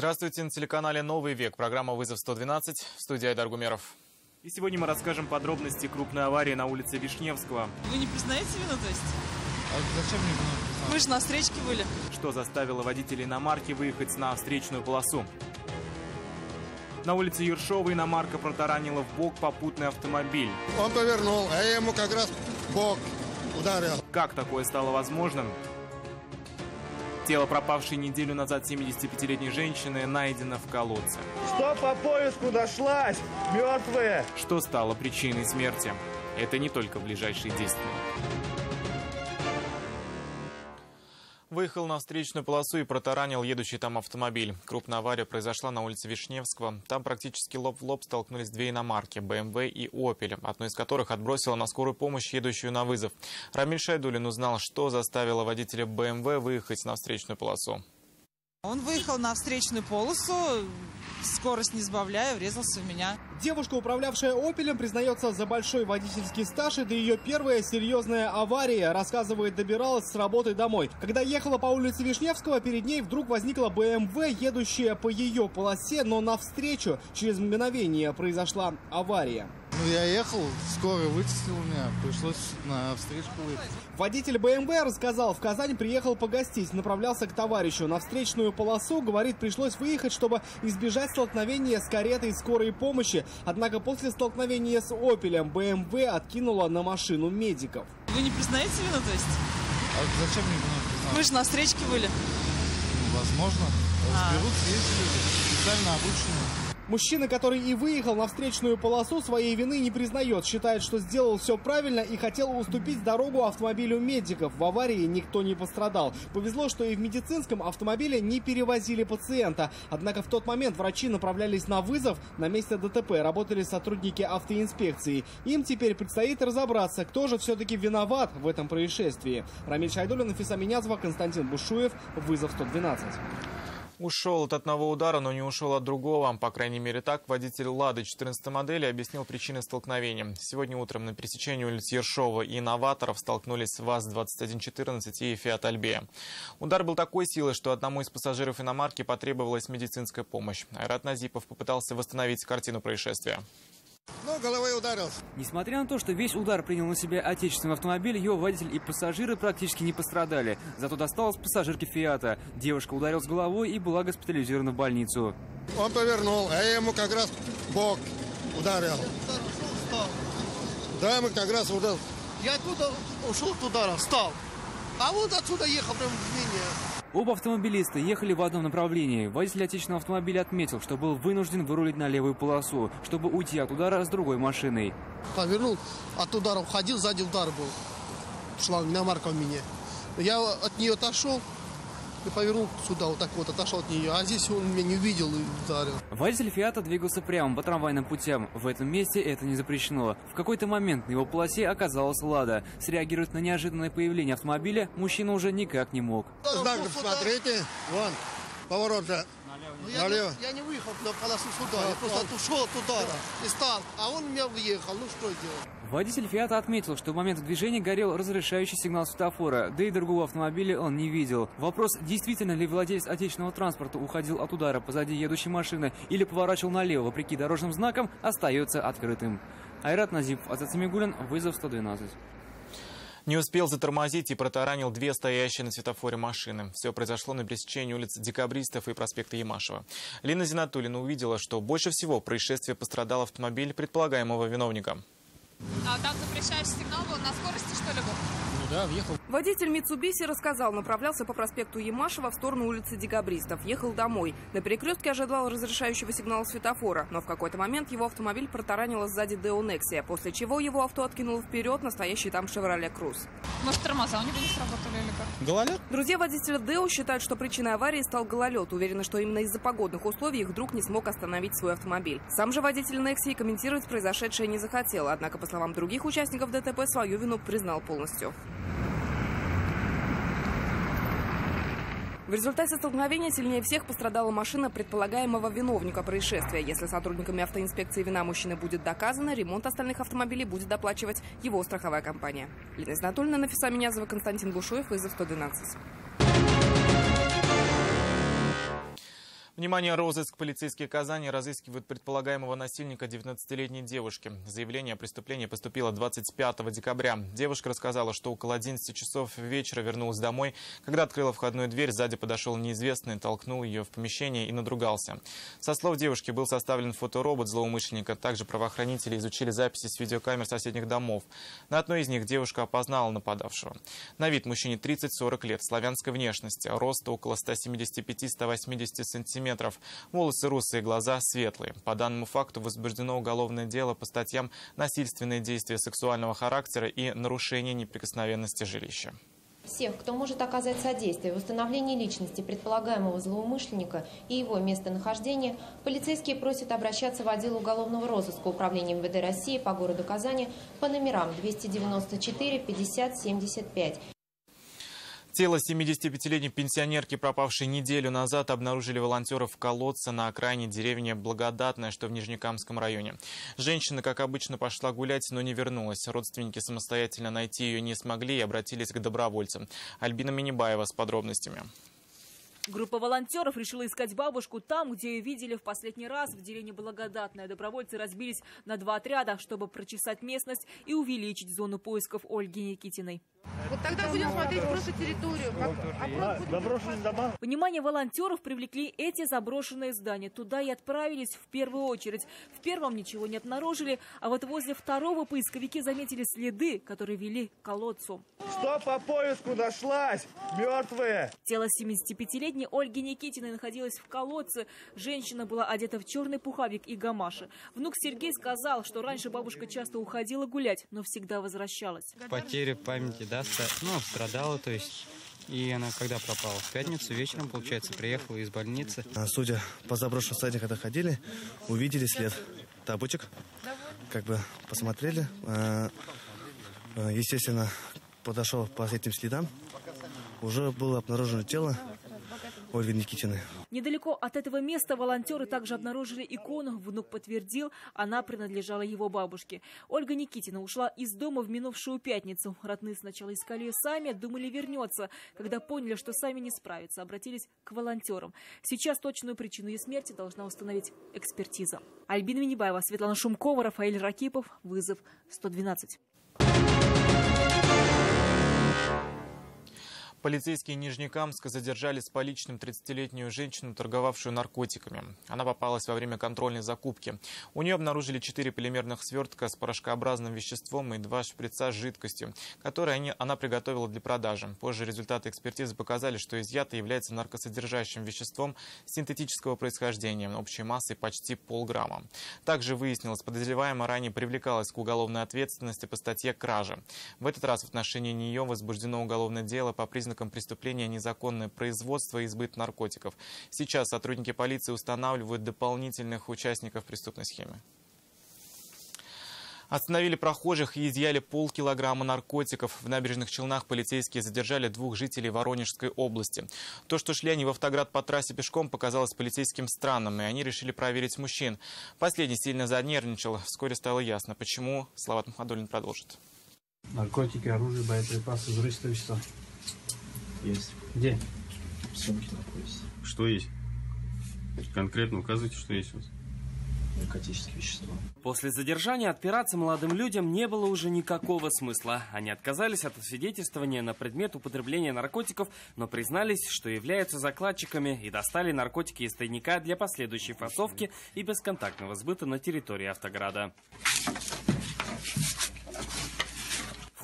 Здравствуйте, на телеканале «Новый век». Программа «Вызов 112». В студии Айдар Гумеров. И сегодня мы расскажем подробности крупной аварии на улице Вишневского. Вы не признаете вину, то есть? А зачем мне вину? Вы же на встречке были. Что заставило водителей иномарки выехать на встречную полосу? На улице Ершовой иномарка протаранила в бок попутный автомобиль. Он повернул, а я ему как раз бок ударил. Как такое стало возможным? Тело пропавшей неделю назад 75-летней женщины найдено в колодце. Что по поиску нашлась? Мертвые. Что стало причиной смерти? Это не только ближайшие действия. Выехал на встречную полосу и протаранил едущий там автомобиль. Крупная авария произошла на улице Вишневского. Там практически лоб в лоб столкнулись две иномарки – BMW и Opel, одну из которых отбросила на скорую помощь, едущую на вызов. Рамиль Шайдулин узнал, что заставило водителя BMW выехать на встречную полосу. Он выехал на встречную полосу, скорость не сбавляя, врезался в меня. Девушка, управлявшая «Опелем», признается за большой водительский стаж. Это ее первая серьезная авария. Рассказывает, добиралась с работы домой. Когда ехала по улице Вишневского, перед ней вдруг возникла БМВ, едущая по ее полосе, но навстречу через мгновение произошла авария. Ну, я ехал, скоро вытеснил меня, пришлось на встречку выехать. Водитель БМВ рассказал, в Казань приехал погостить, направлялся к товарищу. На встречную полосу, говорит, пришлось выехать, чтобы избежать столкновения с каретой скорой помощи. Однако после столкновения с «Опелем» БМВ откинула на машину медиков. Вы не признаете вину, то есть? А зачем мне вину признавать? Вы же на встречке были. Ну, возможно. А. Разберутся, есть люди, специально обученные. Мужчина, который и выехал на встречную полосу, своей вины не признает. Считает, что сделал все правильно и хотел уступить дорогу автомобилю медиков. В аварии никто не пострадал. Повезло, что и в медицинском автомобиле не перевозили пациента. Однако в тот момент врачи направлялись на вызов. На месте ДТП работали сотрудники автоинспекции. Им теперь предстоит разобраться, кто же все-таки виноват в этом происшествии. Рамиль Шайдулин, Нафиса Минязова, Константин Бушуев. Вызов 112. Ушел от одного удара, но не ушел от другого. По крайней мере так, водитель «Лады» 14 модели объяснил причины столкновения. Сегодня утром на пересечении улиц Ершова и Новаторов столкнулись ВАЗ-2114 и «Фиат Альбея». Удар был такой силы, что одному из пассажиров иномарки потребовалась медицинская помощь. Айрат Назипов попытался восстановить картину происшествия. Ну, головой ударился. Несмотря на то, что весь удар принял на себя отечественный автомобиль, его водитель и пассажиры практически не пострадали. Зато досталось пассажирке «Фиата». Девушка ударилась головой и была госпитализирована в больницу. Он повернул, а я ему как раз бок ударил. Да, мы как раз удар. Я оттуда ушел туда, встал. А вот отсюда ехал прям в меня. Оба автомобилиста ехали в одном направлении. Водитель отечественного автомобиля отметил, что был вынужден вырулить на левую полосу, чтобы уйти от удара с другой машиной. Повернул, от удара уходил, сзади удар был. Шла иномарка у меня. Я от нее отошел и повернул сюда, вот так вот, отошел от нее. А здесь он меня не увидел и ударил. Водитель «Фиата» двигался прямо по трамвайным путям. В этом месте это не запрещено. В какой-то момент на его полосе оказалась «Лада». Среагировать на неожиданное появление автомобиля мужчина уже никак не мог. Знак, смотрите, вон, поворот же. Ну, я, Налево. не, я не выехал на полосу сюда, я просто ушел от удара и стал. А он меня въехал, ну что делать? Водитель «Фиата» отметил, что в момент движения горел разрешающий сигнал светофора, да и другого автомобиля он не видел. Вопрос, действительно ли владелец отечественного транспорта уходил от удара позади едущей машины или поворачивал налево вопреки дорожным знакам, остается открытым. Айрат Назипов, Азат Самигулин, вызов 112. Не успел затормозить и протаранил две стоящие на светофоре машины. Все произошло на пересечении улиц Декабристов и проспекта Ямашева. Лина Зинатулина увидела, что больше всего в происшествии пострадал автомобиль предполагаемого виновника. А там запрещающий сигнал на скорости, что ли, был? Водитель Митсубиси рассказал, направлялся по проспекту Ямашева в сторону улицы Декабристов. Ехал домой. На перекрестке ожидал разрешающего сигнала светофора, но в какой-то момент его автомобиль протаранило сзади Део Нексия, после чего его авто откинуло вперед настоящий там Шевроле Круз. Может, тормоза у него не сработали или как? Гололед? Друзья водителя Део считают, что причиной аварии стал гололед. Уверены, что именно из-за погодных условий их друг не смог остановить свой автомобиль. Сам же водитель Нексии комментировать произошедшее не захотел, однако, по словам других участников ДТП, свою вину признал полностью. В результате столкновения сильнее всех пострадала машина предполагаемого виновника происшествия. Если сотрудниками автоинспекции вина мужчины будет доказана, ремонт остальных автомобилей будет доплачивать его страховая компания. Лина Изнатульна, Нафиса Минязова, Константин Бушуев, вызов 112. Внимание, розыск. Полицейские Казани разыскивают предполагаемого насильника 19-летней девушки. Заявление о преступлении поступило 25 декабря. Девушка рассказала, что около 11 часов вечера вернулась домой. Когда открыла входную дверь, сзади подошел неизвестный, толкнул ее в помещение и надругался. Со слов девушки был составлен фоторобот злоумышленника. Также правоохранители изучили записи с видеокамер соседних домов. На одной из них девушка опознала нападавшего. На вид мужчине 30-40 лет, славянской внешности, роста около 175-180 сантиметров сантиметров. Волосы русые, глаза светлые. По данному факту возбуждено уголовное дело по статьям «Насильственные действия сексуального характера» и «Нарушение неприкосновенности жилища». Всех, кто может оказать содействие в установлении личности предполагаемого злоумышленника и его местонахождения, полицейские просят обращаться в отдел уголовного розыска Управления МВД России по городу Казани по номерам 294 50 75 Тело 75-летней пенсионерки, пропавшей неделю назад, обнаружили волонтеры в колодце на окраине деревни Благодатная, что в Нижнекамском районе. Женщина, как обычно, пошла гулять, но не вернулась. Родственники самостоятельно найти ее не смогли и обратились к добровольцам. Альбина Минибаева с подробностями. Группа волонтеров решила искать бабушку там, где ее видели в последний раз, в деревне Благодатная. Добровольцы разбились на два отряда, чтобы прочесать местность и увеличить зону поисков Ольги Никитиной. Вот тогда будем смотреть просто территорию. Как, заброшенные дома. Внимание волонтеров привлекли эти заброшенные здания. Туда и отправились в первую очередь. В первом ничего не обнаружили, а вот возле второго поисковики заметили следы, которые вели к колодцу. Что по поиску нашлась? Мертвые. Тело 75-летней Ольги Никитиной находилось в колодце. Женщина была одета в черный пуховик и гамаши. Внук Сергей сказал, что раньше бабушка часто уходила гулять, но всегда возвращалась. Потеря памяти да, ну, страдала, то есть. И она когда пропала? В пятницу вечером, получается, приехала из больницы. А, судя по заброшенным сайте, когда ходили, увидели след тапочек. Как бы посмотрели. А, а, естественно, подошел по этим следам. Уже было обнаружено тело Ольги Никитиной. Недалеко от этого места волонтеры также обнаружили икону. Внук подтвердил, она принадлежала его бабушке. Ольга Никитина ушла из дома в минувшую пятницу. Родные сначала искали ее сами, думали вернется. Когда поняли, что сами не справятся, обратились к волонтерам. Сейчас точную причину ее смерти должна установить экспертиза. Альбина Минибаева, Светлана Шумкова, Рафаэль Ракипов. Вызов 112. Полицейские Нижнекамска задержали с поличным 30-летнюю женщину, торговавшую наркотиками. Она попалась во время контрольной закупки. У нее обнаружили 4 полимерных свертка с порошкообразным веществом и два шприца с жидкостью, которые она приготовила для продажи. Позже результаты экспертизы показали, что изъято является наркосодержащим веществом синтетического происхождения общей массой почти полграмма. Также выяснилось, подозреваемая ранее привлекалась к уголовной ответственности по статье «Кража». В этот раз в отношении нее возбуждено уголовное дело по признакам признаком преступления незаконное производство и избыт наркотиков. Сейчас сотрудники полиции устанавливают дополнительных участников преступной схемы. Остановили прохожих и изъяли полкилограмма наркотиков. В набережных Челнах полицейские задержали двух жителей Воронежской области. То, что шли они в автоград по трассе пешком, показалось полицейским странным, и они решили проверить мужчин. Последний сильно занервничал. Вскоре стало ясно, почему. Слават Махадулин продолжит. Наркотики, оружие, боеприпасы, взрывчатые вещества. Есть. Где? В сумке находится. Что есть? Конкретно указывайте, что есть у вас. Наркотические вещества. После задержания отпираться молодым людям не было уже никакого смысла. Они отказались от освидетельствования на предмет употребления наркотиков, но признались, что являются закладчиками и достали наркотики из тайника для последующей фасовки и бесконтактного сбыта на территории Автограда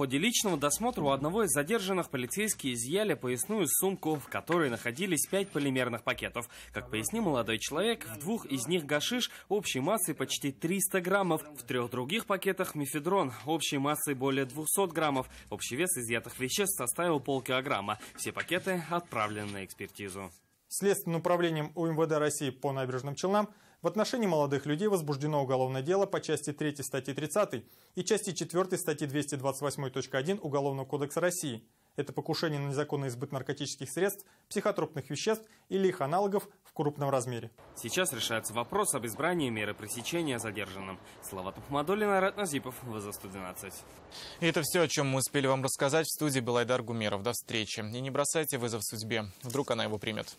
ходе личного досмотра у одного из задержанных полицейские изъяли поясную сумку, в которой находились пять полимерных пакетов. Как пояснил молодой человек, в двух из них гашиш общей массой почти 300 граммов, в трех других пакетах мефедрон общей массой более 200 граммов. Общий вес изъятых веществ составил полкилограмма. Все пакеты отправлены на экспертизу. Следственным управлением УМВД России по набережным Челнам в отношении молодых людей возбуждено уголовное дело по части 3 статьи 30 и части 4 статьи 228.1 Уголовного кодекса России. Это покушение на незаконный избыт наркотических средств, психотропных веществ или их аналогов в крупном размере. Сейчас решается вопрос об избрании меры пресечения задержанным. Слава Тухмадулина, Рад Назипов, ВЗ 112. И это все, о чем мы успели вам рассказать. В студии был Айдар Гумеров. До встречи. И не бросайте вызов судьбе. Вдруг она его примет.